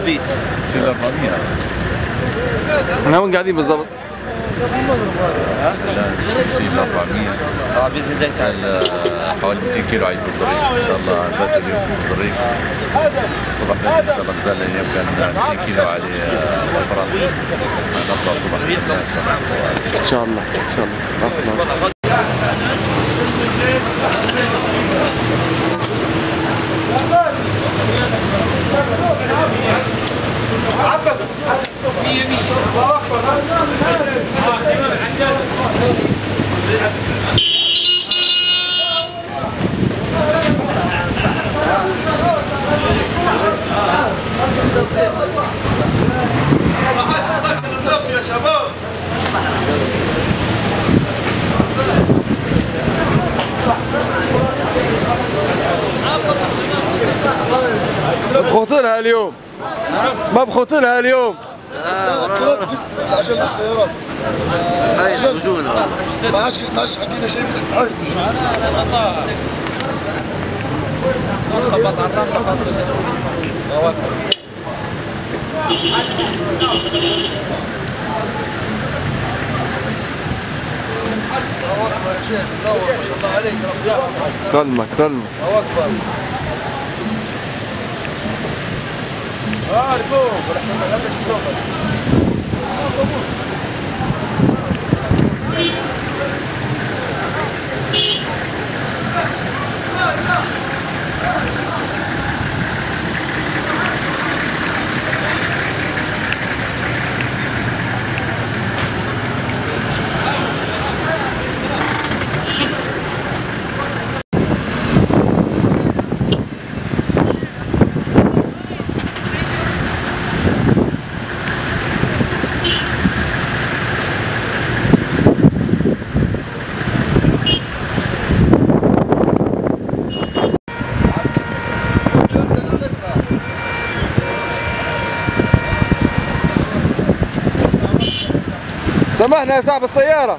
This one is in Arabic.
بيت سير 400 إحنا وين قاعدين بالضبط؟ لا سير 400 آه بإذن الله تعالى. حوالي 200 كيلو على الزريق إن شاء الله. نبات اليوم في الزريق الصبح بدري إن شاء الله. غزال يبقى 200 كيلو على الفرات نطلع الصبح إن شاء الله. إن شاء الله إن شاء الله. بخوتلها اليوم. ما بخوتلها اليوم. كرت عشان السيارات. هاي وجوهنا ما عادش ما عادش حكينا شيء. هاي الله أكبر يا شيخ. منور ما شاء الله عليك. ربي يحفظك سلمك سلمك. الله أكبر. Arco, para trabalhar daqui, tropa. Vamos. سامحنا يا صاحب السيارة.